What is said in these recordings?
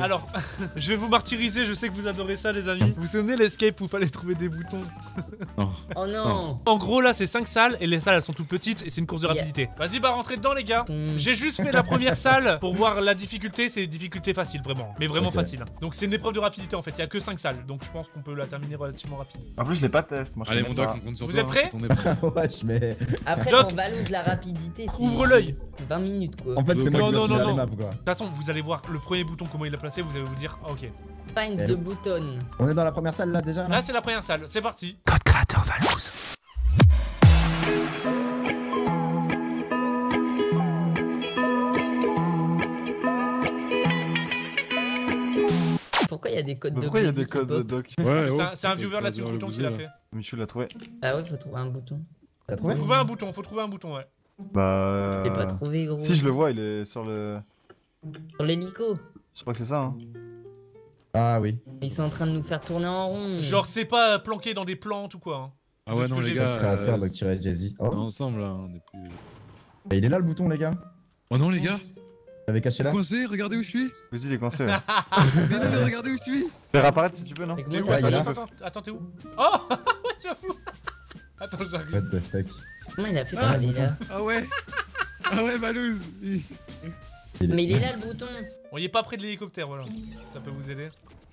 Alors, je vais vous martyriser, je sais que vous adorez ça les amis. Vous vous souvenez l'escape où fallait trouver des boutons Oh non En gros là c'est 5 salles et les salles elles sont toutes petites et c'est une course de Yeah. rapidité. Vas-y bah rentrez dedans les gars. Hmm. J'ai juste fait la première salle pour voir la difficulté, c'est difficulté facile vraiment, mais vraiment Ok. facile. Donc c'est une épreuve de rapidité en fait, il y a que 5 salles, donc je pense qu'on peut la terminer relativement rapide. En plus, je l'ai pas test. Moi, je Allez, mon doc, on compte sur Vous toi. êtes hein, prêts on est prêt. Wesh, mais. Après, Doc. Valouz, la rapidité. Ouvre l'œil. 20 minutes quoi. En fait, c'est Non, moi qui non, dois non, non. quoi. De toute façon vous allez voir le premier bouton comment il l'a vous allez vous dire ah, ok. Find the button. On est dans la première salle là déjà Là c'est la première salle, c'est parti. Code créateur Valouz. Pourquoi il y a des codes de Pourquoi il y a des codes de doc Ouais, C'est oh. un, c'est un viewer Faut là-dessus le bouton qui bouger, l'a là. fait. Michou l'a trouvé. Ah ouais, faut trouver un bouton. T'as Faut trouvé trouver un bouton, faut trouver un bouton ouais. Bah. J'ai pas trouvé gros. Si, je le vois, il est sur le. Sur l'hélico. Je crois que c'est ça, hein. Ah oui. Ils sont en train de nous faire tourner en rond. Genre c'est pas planqué dans des plantes ou quoi. hein. Ah ouais, ce non, que les j'ai gars. Créateur euh, de tirer Jay-Z. on est Oh. ensemble là. on est plus- Et il est là le bouton, les gars. Oh non, les gars. J'avais caché là. Coincé, regardez où je suis. Vas-y, il est coincé. ouais. Mais non, mais regardez où je suis. Fais réapparaître si tu peux, non T'es où Ouais, il est là. attends, attends, attends, t'es où Oh Ouais j'avoue Attends j'arrive. What the fuck. Comment il a fait pour aller là Ah ouais. Ah ouais, Valouz. Il- Mais il est là le bouton. On y est pas près de l'hélicoptère voilà. Ça peut vous aider.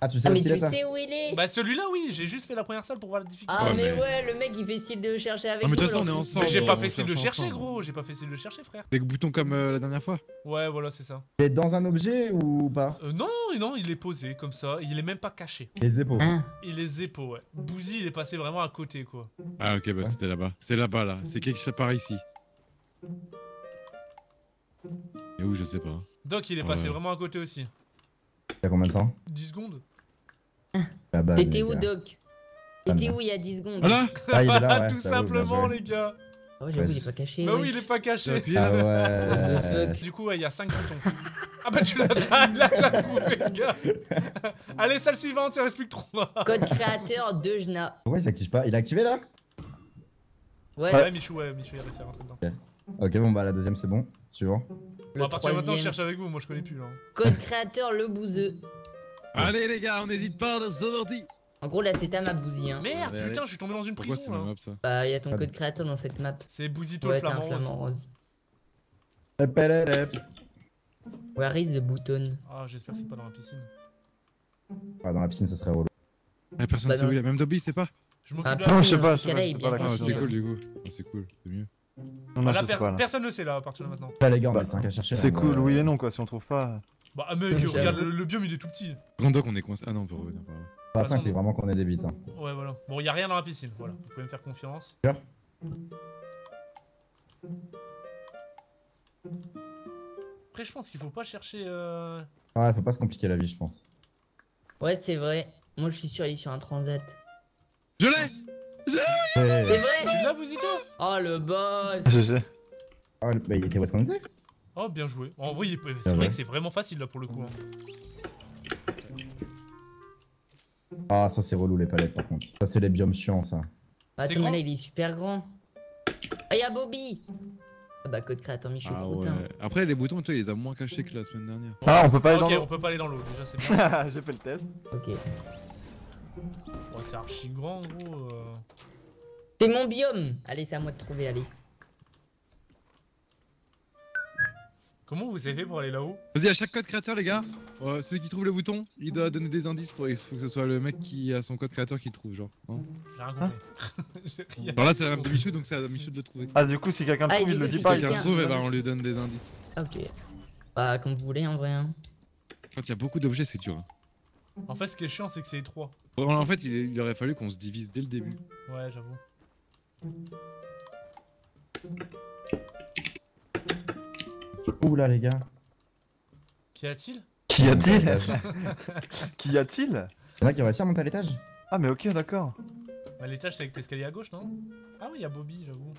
Ah, tu sais Ah mais tu sais où il est Bah celui-là oui, j'ai juste fait la première salle pour voir la difficulté. Ah Ouais, mais, mais- ouais, le mec il fait style de chercher avec Ah, mais de toute façon, on est ensemble. Mais j'ai pas fait style de cherche chercher ensemble. gros, j'ai pas fait style de chercher frère. Des boutons comme euh, la dernière fois. Ouais voilà c'est ça. Il est dans un objet ou pas? Euh, non, non, il est posé comme ça, il est même pas caché. Les épaules. Hein? Il est zépo ouais. Bouzy il est passé vraiment à côté quoi. Ah ok, bah c'était là-bas. C'est là-bas là. C'est quelque chose par ici. Et où, je sais pas. Doc il est passé Ouais. vraiment à côté aussi. Il y a combien de temps 10 secondes. T'étais les où. Doc Ah, T'étais où il y a 10 secondes Ah là Ah, il est là, ouais. Tout simplement les gars. Ah ouais, j'avoue, il est pas caché. Bah oui il est pas caché. Ah ouais. Du coup, ouais, il y a 5 boutons. ah bah tu l'as déjà, déjà trouvé, gars. Allez, salle suivante, il reste plus que 3. Code créateur de Jna. Pourquoi il s'active pas Il est activé là Ouais, Ouais, Michou, ouais, Michou, il a réussi à rentrer dedans. Ok, bon, bah la deuxième, c'est bon. Suivant. Le Bon, à partir de maintenant, je cherche avec vous, moi je connais plus là. Code créateur le bouseux. Allez les gars, on n'hésite pas, c'est parti. En gros là c'est ta map Bouzy hein. Merde, Allez, putain, je suis tombé dans une Pourquoi prison là. map ça Bah il y a ton Ah code créateur dans cette map. C'est Bouzito Ouais, le t'es un flamant rose. flamant rose. Where is the button Ah, j'espère que c'est pas dans la piscine. Ouais, dans la piscine, ça serait relou. Ah, Personne Bah sait où il est. Même Dobby, c'est pas. Je m'occupe Ah de putain, la. Non, je sais dans pas, ce je sais pas, Ah, c'est hein. cool du coup. Ah, c'est cool, c'est mieux. Non, Ah, là, là, je sais per- pas, là. personne ne sait là à partir de maintenant. Là, les gars, on Bah, a 5 à chercher. C'est cool, oui et non, quoi, si on trouve pas. Bah, mec, J'avoue. regarde, le, le biome il est tout petit. Grand Doc, on est coincé. Ah non, on peut revenir par là. Pour l'instant, c'est vraiment qu'on est des bites. Hein. Ouais, voilà. Bon, y a rien dans la piscine, voilà. Vous pouvez me faire confiance. Sûr Après, je pense qu'il faut pas chercher. Euh... Ouais, faut pas se compliquer la vie, je pense. Ouais c'est vrai. Moi je suis sûr il est sur un transat. Je l'ai C'est vrai Tu l'as, Bouzito Oh le boss GG. Oh, bah, il était où est-ce qu'on était Oh, bien joué. En vrai, c'est Ah vrai que c'est vraiment facile là pour le coup. hein. Ah, ça, c'est relou, les palettes, par contre. Ça, c'est les biomes chiants, ça. Attends là il est super grand. Ah y'a Bobby Ah bah code créateur Michou Ah Croutin. ouais. Après, les boutons, toi, il les a moins cachés que la semaine dernière. Ah, on peut pas aller Ok, dans on l'eau. peut pas aller dans l'eau, déjà c'est bien. J'ai fait le test. Ok. Ouais, c'est archi grand, gros. euh. C'est mon biome Allez c'est à moi de trouver allez. Comment vous avez fait pour aller là-haut Vas-y, à chaque code créateur, les gars, euh, celui qui trouve le bouton, il doit donner des indices pour. Il faut que ce soit le mec qui a son code créateur qui le trouve, genre. J'ai rien compris. Rien Alors là, c'est la map de Michou, donc c'est à Michou de le trouver. Ah, du coup, si quelqu'un Ah, trouve, il le dit si pas. Quelqu'un quelqu'un- le trouve, et ben on lui donne des indices. Ok. Bah comme vous voulez en vrai hein. Quand il y a beaucoup d'objets, c'est dur. hein. En fait, ce qui est chiant, c'est que c'est étroit. En fait, il, il aurait fallu qu'on se divise dès le début. Ouais, j'avoue. Ouh là, les gars. Qu'y a-t-il? Qu'y a-t-il? Il Qu'y a-t-il? Y en a qui ont réussi à monter à l'étage Ah, mais ok, d'accord. Bah, l'étage, c'est avec l'escalier à gauche, non? Ah oui, y a Bobby, j'avoue.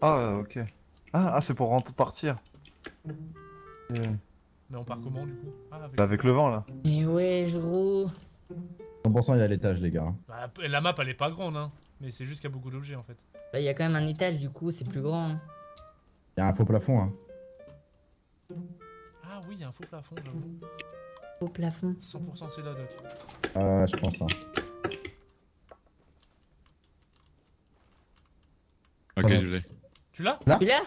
Ah, ok. Ah, ah c'est pour rentrer partir. Mais on part comment, du coup? Ah, avec. bah, avec le vent, là. Mais ouais gros 100% il est à l'étage, les gars. Bah, la map, elle est pas grande, hein. Mais c'est juste qu'il y a beaucoup d'objets, en fait. Bah il y a quand même un étage du coup c'est plus grand. hein. Il y a un faux plafond, hein. Ah oui, y a un faux plafond, j'avoue. Au plafond. 100% c'est là, Doc. Ah, je pense. Hein. Ok, je l'ai. Tu l'as? Tu là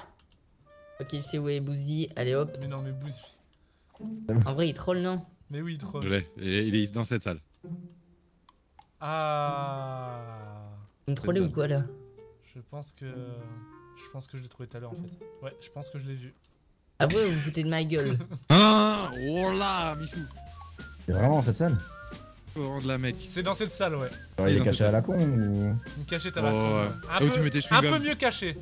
Ok, je sais où est Bouzy. Allez hop. Mais non, mais bouse. En vrai, il troll, non? Mais oui, trop. Je l'ai. Il il est dans cette salle. Ah. Ça. ou quoi là Je pense que. Je pense que je l'ai trouvé tout à l'heure en fait. Ouais, je pense que je l'ai vu. Après, vous vous foutez de ma gueule. Ah Oh là, Michou Il est vraiment dans cette salle rendre la mec. C'est dans cette salle, ouais. Genre, Il est caché à la con ou. Une cachette Oh, à la con. ouais. ouais. Un, où peu, tu un peu mieux caché.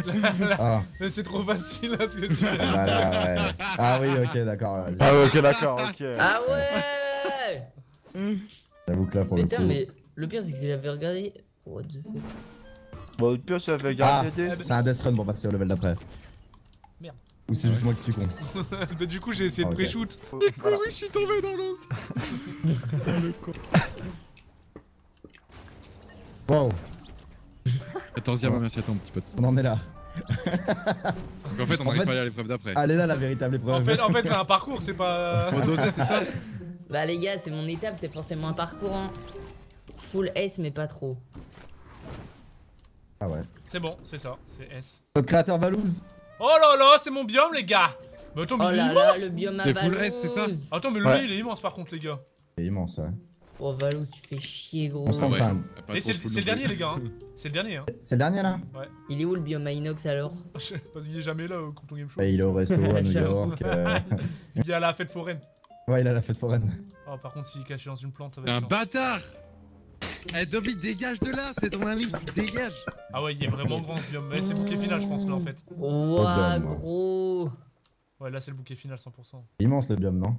Ah, Mais c'est trop facile là ce que tu fais. là, ouais. Ah oui, ok, d'accord. Ah ouais, ok, d'accord, ok. Ah ouais Là, pour le Putain, coup. mais le pire, c'est que j'avais regardé. What the fuck Bon, le pire, j'avais Ah, gardé. c'est un death run pour passer au level d'après. Merde. Ou c'est juste moi qui suis con. Mais du coup, j'ai essayé Ah, de ok. pré-shoot. J'ai couru, je suis tombé dans l'os Le con. Wow, Attention, merci à ton petit pote. on en est là. Donc en fait, on En n'arrive pas à l'épreuve d'après. Allez là, la véritable épreuve. En fait, en fait c'est un parcours, c'est pas. Faut doser, c'est ça Bah, les gars, c'est mon étape, c'est forcément un parcours en full S, mais pas trop. Ah ouais. C'est bon, c'est ça, c'est S. Notre créateur Valouz. Oh là là, c'est mon biome, les gars Mais attends, mais Oh il est là immense là, le biome à T'es full S, c'est ça Attends, mais le Ouais. il est immense par contre, les gars. C'est immense, ouais. Oh, Valouz, tu fais chier, gros. On ouais. trop c'est le dernier, les gars. hein. C'est le dernier, hein. C'est le dernier là Il est où le biome à inox alors pas s'il est jamais là euh, quand on game show. Bah, Il est au resto à New. York. euh, Il est à la fête foraine. Ouais, il a la fête foraine. Oh, par contre, s'il est caché dans une plante, ça va être un chiant. bâtard Eh Dobby, dégage de là, c'est ton ami, tu dégages Ah ouais, il est vraiment grand ce biome. Mais c'est le bouquet final, je pense, là, en fait. Ouah, gros Ouais, là, c'est le bouquet final, 100%. Immense le biome, non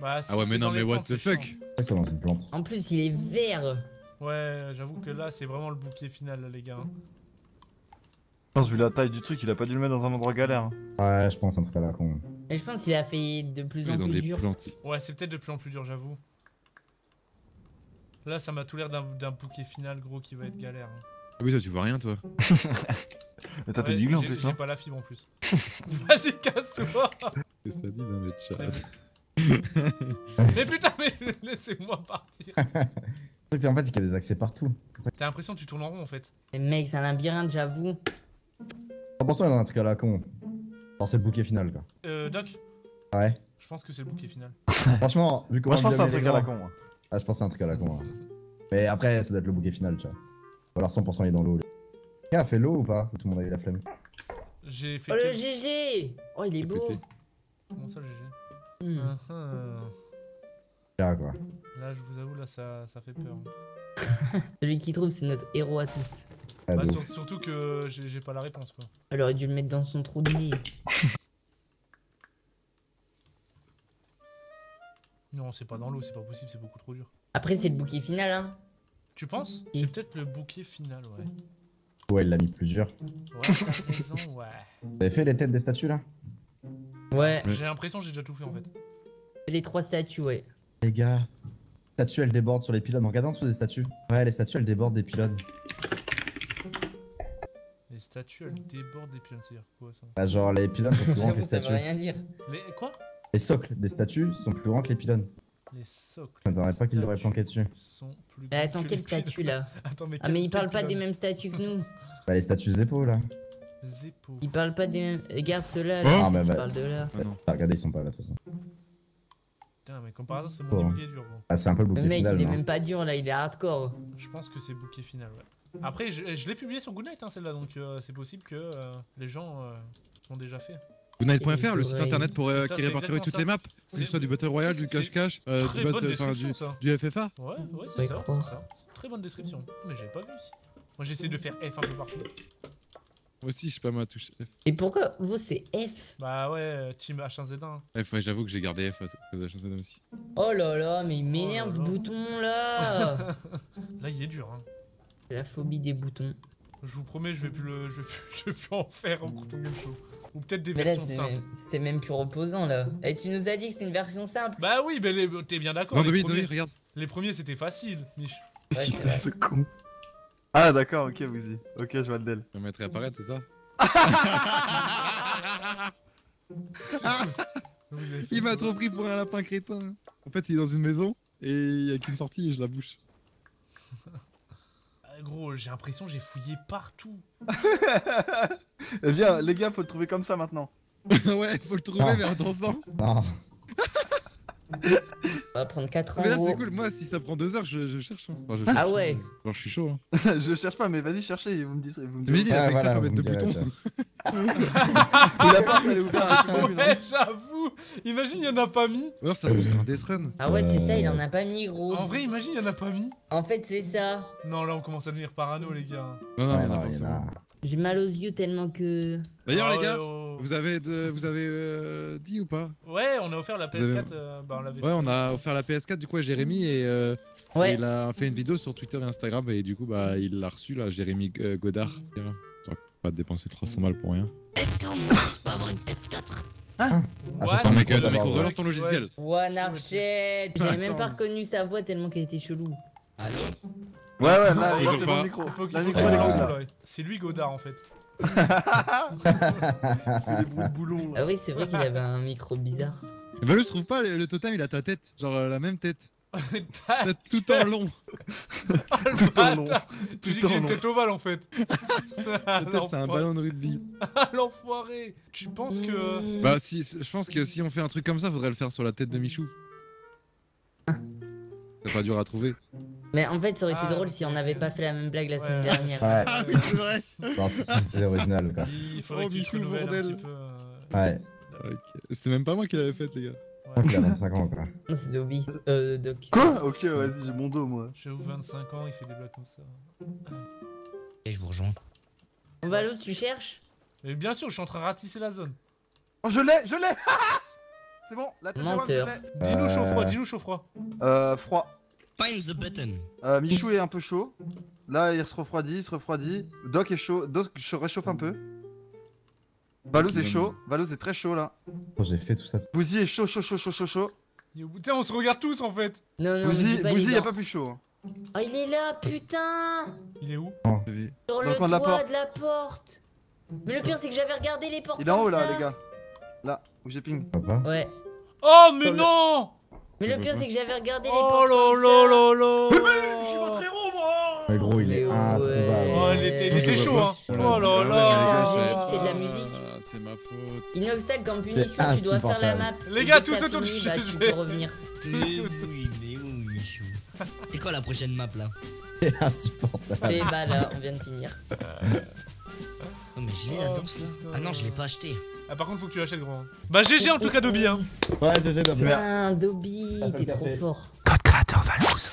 Bah, si Ah ouais, c'est mais dans non, les mais what plantes, the c'est fuck chiant. Ils sont dans une plante. En plus, il est vert Ouais, j'avoue que là, c'est vraiment le bouquet final, là, les gars. hein. Je pense, vu la taille du truc, il a pas dû le mettre dans un endroit galère. hein. Ouais, je pense un truc à la con. Et je pense qu'il a fait de plus en plus des dur. plantes. Ouais, c'est peut-être de plus en plus dur, j'avoue. Là, ça m'a tout l'air d'un bouquet final, gros, qui va être galère. hein. Ah oui, toi, tu vois rien, toi. Mais t'as Ouais, tes digles en j'ai- plus, J'ai hein. pas la fibre en plus. Vas-y, casse-toi C'est ça dit dans le chat. Mais putain, mais laissez-moi partir C'est en fait, c'est qu'il y a des accès partout. T'as l'impression que tu tournes en rond en fait. Mais mec, c'est un labyrinthe, j'avoue. 100% il est dans un truc à la con? Genre, c'est le bouquet final, quoi. Euh, Doc, Ouais. je pense que c'est le bouquet final. Franchement, vu comment Moi, je pense que c'est un le truc à la con. moi. Ah, je pense que c'est un truc à la con. hein. Mais après, ça doit être le bouquet final, tu vois. Ou alors 100% il est dans l'eau. Quelqu'un a fait l'eau ou pas? Ou tout le monde a eu la flemme J'ai fait Oh le GG Oh, il est beau pété. Comment ça, GG Hmm. Ah, ah. Là, quoi. Là, je vous avoue, là, ça, ça fait peur. Celui qui trouve, c'est notre héros à tous. Ah, Bah, sur- surtout que j'ai pas la réponse, quoi. Elle aurait dû le mettre dans son trou de nez. Non, c'est pas dans l'eau, c'est pas possible, c'est beaucoup trop dur. Après, c'est le bouquet final, hein. Tu penses? C'est peut-être le bouquet final, ouais. Ouais, il l'a mis plusieurs. Ouais, t'as raison, ouais. Vous avez fait les têtes des statues là? Ouais. J'ai l'impression que j'ai déjà tout fait en fait. les trois statues, ouais. Les gars, les statues elles débordent sur les pylônes. Regardez en dessous des statues. Ouais, les statues elles débordent des pylônes. Les statues, elles débordent des pylônes, c'est-à-dire quoi ça Bah, genre, les pylônes sont plus grands que les ça veut statues. rien dire. Les quoi? Les socles des statues sont plus grands que les pylônes. Les socles. Je pas qu'il l'aurait Statues planqué dessus. Sont plus grands attends, que quelle les pylônes. statue là? Attends, mais Ah, quel- mais il quel parle pas des mêmes statues que nous. Bah, les statues Zeppo là. Zeppo. Il parle pas des mêmes. Regarde ceux-là, Oh là. Ah, bah, bah. parle de là. Ah non. Ah, regardez, ils sont pas là de toute façon. Putain, mais comme par hasard, c'est mon dur. Ah, c'est un peu le Le bouquet mec, final. il est non même pas dur là, il est hardcore. Je pense que c'est bouquet final, ouais. Après, je, je l'ai publié sur Goodnight, hein, celle-là, donc euh, c'est possible que euh, les gens euh, l'ont déjà fait. Goodnight.fr, le site internet pour euh, ça, qui répertorie toutes les maps, que C'est ce soit du Battle Royale, du cache-cache, euh, du, FFA. Ouais, ouais, c'est ça, ça. Très bonne description. Mais j'avais pas vu ici. Moi, j'essaie de faire F un peu partout. Moi aussi, je sais pas ma touche F. Et pourquoi vous c'est F? Bah ouais, euh, Team H1Z1. hein. F, ouais, j'avoue que j'ai gardé F à cause de la chanson aussi. Oh là là, mais il m'énerve Oh ce là là. bouton là Là, il est dur. Hein. J'ai La phobie des boutons. Je vous promets, je vais plus, le, je vais plus, je vais plus en faire en Crouton Game Show. Ou peut-être des Mais là, versions c'est simples. même, c'est même plus reposant là. Et tu nous as dit que c'était une version simple. Bah oui, mais les- t'es bien d'accord. Non, les, premiers, regarde. les premiers, c'était facile, Mich. Ouais. C'est con. Ah, d'accord, ok, vous y. Ok, je vois le del. Je vais mettre réapparaître, c'est ça Il m'a trop pris pour un lapin crétin. En fait, il est dans une maison et il y a qu'une sortie et je la bouche. Ah, Gros, j'ai l'impression que j'ai fouillé partout. Eh bien, les gars, faut le trouver comme ça maintenant. ouais, faut le trouver, Ah. mais en On va prendre 4 ans. Mais là, c'est cool. Moi, si ça prend deux heures, je, je cherche. hein. Enfin, je cherche. Ah ouais. Genre, je suis chaud. Hein. je cherche pas, mais vas-y, cherchez vous me dites. Vous me Mais direz. il a Ah, fait voilà, mettre direz, boutons. tiens. Il a pas, allez vous faire un coup de lune, hein. Ouais, j'avoue. Imagine, il y en a pas mis. Alors, ça se trouve, c'est un death run. Ah ouais, c'est ça, il Euh. en a pas mis, gros. En vrai, imagine, il y en a pas mis. En fait, c'est ça. Non, là, on commence à devenir parano, les gars. Non, non, Ouais, il y en a non. J'ai mal aux yeux tellement que. D'ailleurs, Ah les ouais, gars, oh. Vous avez, de- vous avez euh, dit ou pas? Ouais, on a offert la Vous avez- PS4. euh, bah, on l'avait. Ouais, on a offert la PS4 du coup à Jérémy et euh, Ouais. il a fait une vidéo sur Twitter et Instagram et du coup bah il l'a reçu là, Jérémy euh, Godard. Ça va pas dépenser 300 balles pour rien. Ah, What j'attends, Attends mec, c'est attends mec, d'abord, relance ton logiciel. One Archet. J'ai même pas reconnu sa voix tellement qu'elle était chelou. Allô? Ouais, ouais, là, c'est mon micro. Qu'on. C'est lui Godard en fait. Il fait des bruits de boulons là. Ah oui, c'est vrai qu'il avait un micro bizarre. Mais Valou, je trouve pas le, le totem, il a ta tête, genre euh, la même tête, tout en long. le Tout en long. bâtard. Tu dis Tout que j'ai en une long. tête ovale en fait. Peut-être c'est un ballon de rugby. Ah, L'enfoiré. Tu penses que. Bah si, je pense que si on fait un truc comme ça, faudrait le faire sur la tête de Michou. C'est pas dur à trouver. Mais en fait, ça aurait été Ah. drôle si on n'avait pas fait la même blague la semaine Ouais. dernière. Ouais, Ah oui, c'est vrai. non, si c'était original quoi. Il faudrait Oh, que tu renouvelles un bordel. petit peu. euh, Ouais, Ok. C'était même pas moi qui l'avais faite les gars. je crois qu'il a 25 ans quoi. C'est Dobby. Euh, Doc. Quoi? Ok, vas-y, j'ai mon dos moi. J'ai 25 ans, il fait des blagues comme ça. Et je vous rejoins. Valo, tu cherches? Mais bien sûr, je suis en train de ratisser la zone. Oh, je l'ai, je l'ai C'est bon, la tête je Menteur. l'ai. Dis-nous Euh. chaud froid, dis-nous chaud froid. Euh, froid. Find the button. Euh, Michou est un peu chaud. Là, il se refroidit, il se refroidit. Doc est chaud. Doc se réchauffe un peu. Valouz est chaud. Valouz est très chaud là. Oh, J'ai fait tout ça. Bouzy est chaud, chaud, chaud, chaud, chaud, chaud. Tiens, on se regarde tous en fait. Non, non, Bouzy, Bouzy, y a pas plus chaud. hein. Oh, il est là, putain Il est où J'avais- Sur Dans le le coin de la toit porte. de la porte Mais le pire, c'est que j'avais regardé les portes Il est en comme haut là, ça. les gars. Là, où j'ai ping. Ouais. Oh, mais le- non Mais le pire, c'est que j'avais regardé les Oh portes là comme là ça. là là Je suis votre héros, moi Mais gros, il est Mais ouais. introuvable. Oh, il était, il était Je chaud, hein. Oh là là c'est un GG qui fait de la musique. C'est ma faute. Inoxtag, comme punition, tu dois faire la map. Les gars, dès que tous t'as autour du fini, bah, tu GG. peux revenir. Mais oui, mais oui, Michou. C'est quoi la prochaine map là? C'est insupportable. Et bah là, on vient de finir. Oh, mais j'ai vu la Oh, danse là. putain. Ah non, je l'ai pas acheté. Ah, par contre, faut que tu l'achètes, gros. hein. Bah, GG en tout cas, Dobby, hein. Ouais, GG, Dobby. Putain, Dobby, fait t'es trop fort. Code créateur Valouz.